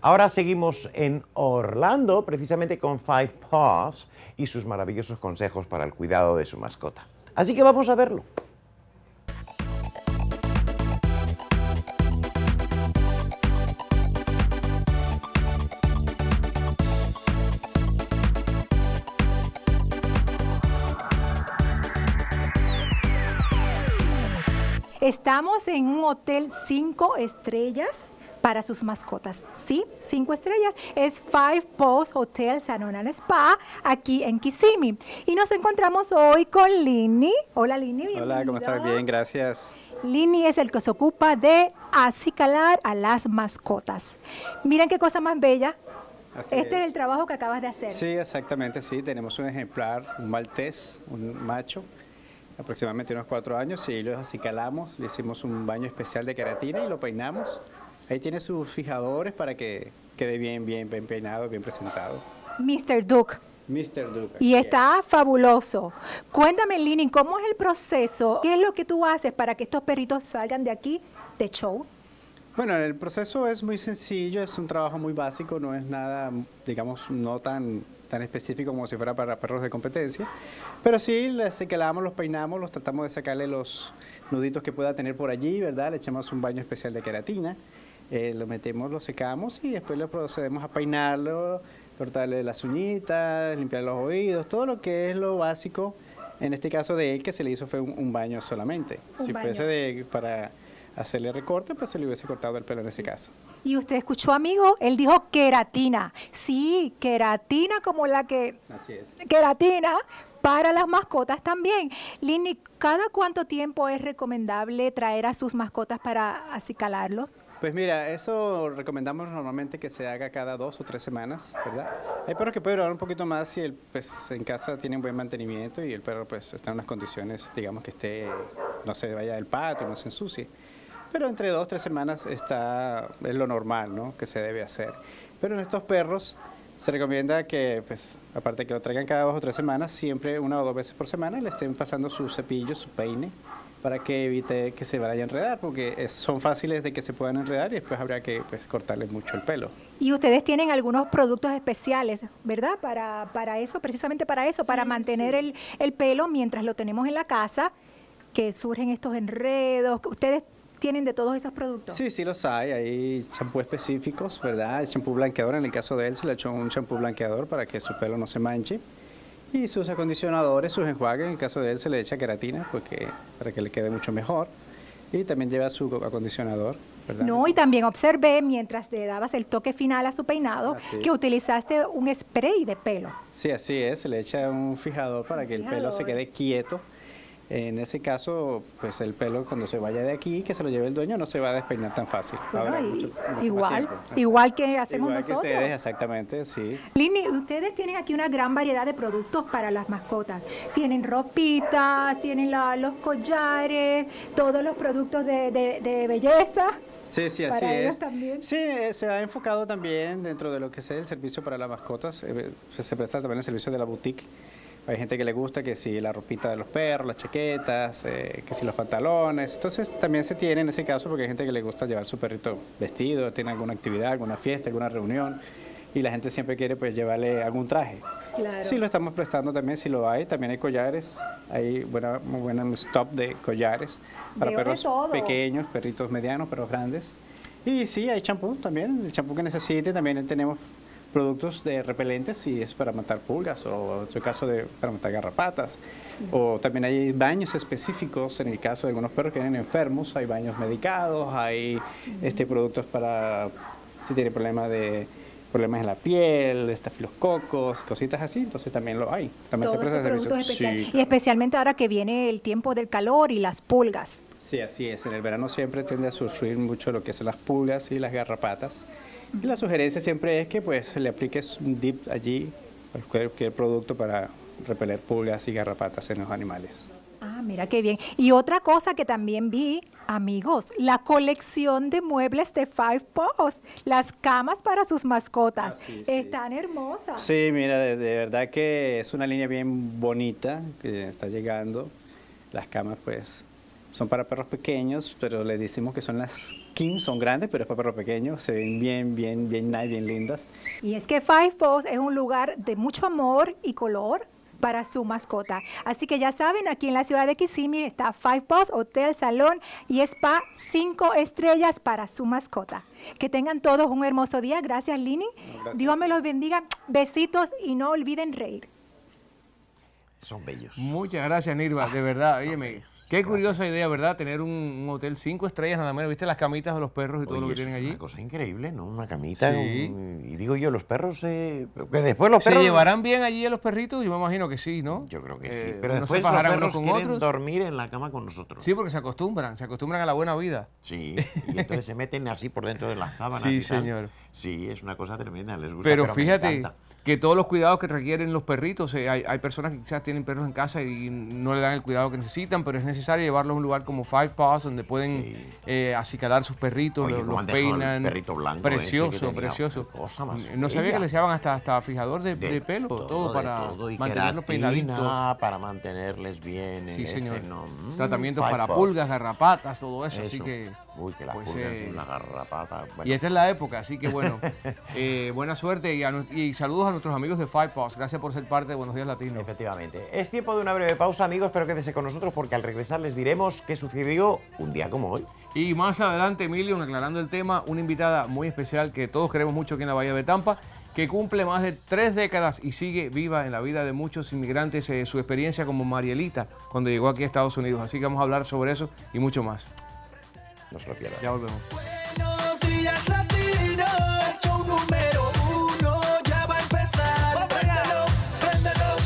Ahora seguimos en Orlando, precisamente con Five Paws y sus maravillosos consejos para el cuidado de su mascota. Así que vamos a verlo. Estamos en un hotel cinco estrellas para sus mascotas. Sí, cinco estrellas. Es Five Post Hotel San Spa aquí en Kissimmee. Y nos encontramos hoy con Lini. Hola Lini, Hola, ¿cómo estás? Bien, gracias. Lini es el que se ocupa de acicalar a las mascotas. Miren qué cosa más bella. este es. el trabajo que acabas de hacer. Sí, exactamente, sí. Tenemos un ejemplar, un maltés, un macho, aproximadamente unos cuatro años, y lo acicalamos, le hicimos un baño especial de queratina y lo peinamos Ahí tiene sus fijadores para que quede bien, bien, bien peinado, bien presentado. Mr. Duke. Mr. Duke. Y está fabuloso. Cuéntame, Lini, ¿cómo es el proceso? ¿Qué es lo que tú haces para que estos perritos salgan de aquí de show? Bueno, el proceso es muy sencillo, es un trabajo muy básico, no es nada, digamos, no tan, tan específico como si fuera para perros de competencia, pero sí les secalamos, los peinamos, los tratamos de sacarle los nuditos que pueda tener por allí, ¿verdad? Le echamos un baño especial de queratina eh, lo metemos, lo secamos y después le procedemos a peinarlo, cortarle las uñitas, limpiar los oídos, todo lo que es lo básico. En este caso de él que se le hizo fue un, baño solamente. si fuese de, para hacerle recorte, pues se le hubiese cortado el pelo en ese caso. Y usted escuchó, amigo, él dijo queratina. Sí, queratina como la que... Así es. Queratina para las mascotas también. Lini, ¿cada cuánto tiempo es recomendable traer a sus mascotas para acicalarlos? Pues mira, eso recomendamos normalmente que se haga cada dos o tres semanas, ¿verdad? Hay perros que puede durar un poquito más si el pues en casa tiene un buen mantenimiento y el perro pues está en unas condiciones, digamos que esté, no se vaya del patio, no se ensucie. Pero entre dos o tres semanas está, es lo normal, ¿no? Que se debe hacer. Pero en estos perros se recomienda que, pues, aparte que lo traigan cada dos o tres semanas, siempre una o dos veces por semana le estén pasando su cepillo, su peine, para que evite que se vaya a enredar, porque son fáciles de que se puedan enredar y después habrá que pues, cortarle mucho el pelo. Y ustedes tienen algunos productos especiales, ¿verdad? Para, para eso, precisamente para eso, para mantener el, el pelo mientras lo tenemos en la casa, que surgen estos enredos. ¿Ustedes tienen de todos esos productos? Sí, sí los hay. Hay champú específicos, ¿verdad? El champú blanqueador, en el caso de él se le echó un champú blanqueador para que su pelo no se manche. Y sus acondicionadores, sus enjuagues, en el caso de él se le echa queratina porque, para que le quede mucho mejor. Y también lleva su acondicionador. ¿verdad? No, y también observé mientras le dabas el toque final a su peinado que utilizaste un spray de pelo. Sí, así es, se le echa un fijador para que el pelo se quede quieto en ese caso, pues el pelo cuando se vaya de aquí, que se lo lleve el dueño, no se va a despeinar tan fácil. igual, igual que hacemos nosotros. Que ustedes, exactamente, sí. Lini, ustedes tienen aquí una gran variedad de productos para las mascotas. Tienen ropitas, tienen los collares, todos los productos de, belleza. Sí, sí, así es. También. Sí, eh, se ha enfocado también dentro de lo que es el servicio para las mascotas. Eh, se presta también el servicio de la boutique hay gente que le gusta que si la ropita de los perros, las chaquetas, eh, que si los pantalones. Entonces también se tiene en ese caso porque hay gente que le gusta llevar su perrito vestido, tiene alguna actividad, alguna fiesta, alguna reunión y la gente siempre quiere pues llevarle algún traje. Claro. Sí lo estamos prestando también, si lo hay. También hay collares, hay buena, muy buen stop de collares para perros pequeños, perritos medianos, perros grandes. Y sí, hay champú también, el champú que necesite. También tenemos productos de repelentes si es para matar pulgas o en su caso de para matar garrapatas. O también hay baños específicos en el caso de algunos perros que vienen enfermos, hay baños medicados, hay este productos para si tiene problemas de problemas en la piel, estafilococos, cositas así, entonces también lo hay. También se presta Sí, y especialmente ahora que viene el tiempo del calor y las pulgas. Sí, así es. En el verano siempre tiende a sufrir mucho lo que son las pulgas y las garrapatas. La sugerencia siempre es que pues le apliques un dip allí, cualquier producto para repeler pulgas y garrapatas en los animales. Ah, mira qué bien. Y otra cosa que también vi, amigos, la colección de muebles de Five Paws, las camas para sus mascotas. Ah, Están hermosas. Sí, mira, de, verdad que es una línea bien bonita que está llegando. Las camas pues son para perros pequeños, pero le decimos que son las King, son grandes, pero es para perros pequeños, se ven bien, bien, bien nice, bien lindas. Y es que Five Paws es un lugar de mucho amor y color para su mascota. Así que ya saben, aquí en la ciudad de Kissimmee está Five Paws, Hotel, Salón y Spa, cinco estrellas para su mascota. Que tengan todos un hermoso día. Gracias, Lini. Dios me los bendiga. Besitos y no olviden reír. Son bellos. Muchas gracias, Nirva. de verdad, óyeme. Qué curiosa idea, ¿verdad? Tener un, hotel cinco estrellas nada menos. ¿Viste las camitas de los perros y todo lo que tienen allí? Una cosa increíble, ¿no? Una camita. y digo yo, los perros. Eh, que después los perros. ¿Se llevarán bien allí a los perritos? Yo me imagino que sí, ¿no? Yo creo que sí. Eh, pero después los perros con quieren otros. dormir en la cama con nosotros. Sí, porque se acostumbran. Se acostumbran a la buena vida. Sí. Y entonces se meten así por dentro de las sábanas. Sí, señor. Sí, es una cosa tremenda. Les gusta. Pero, fíjate que todos los cuidados que requieren los perritos, eh, hay, hay, personas que quizás tienen perros en casa y no le dan el cuidado que necesitan, pero es necesario llevarlos a un lugar como Five Paws donde pueden eh, acicalar sus perritos, los, peinan. perrito blanco precioso, precioso. no sabía que les llevaban hasta, hasta fijador de, pelo, todo, para mantenerlos peinaditos. Para mantenerles bien. Sí, señor. Tratamientos para pulgas, garrapatas, todo eso. Así que. Uy, que la pues, eh, una garrapata. Y esta es la época, así que bueno, eh, buena suerte y, y saludos a nuestros amigos de Five Paws. Gracias por ser parte de Buenos Días Latino. Efectivamente. Es tiempo de una breve pausa, amigos, pero quédese con nosotros porque al regresar les diremos qué sucedió un día como hoy. Y más adelante, Emilio, aclarando el tema, una invitada muy especial que todos queremos mucho aquí en la Bahía de Tampa, que cumple más de tres décadas y sigue viva en la vida de muchos inmigrantes, eh, su experiencia como Marielita cuando llegó aquí a Estados Unidos. Así que vamos a hablar sobre eso y mucho más. No se lo pierdan. Ya volvemos.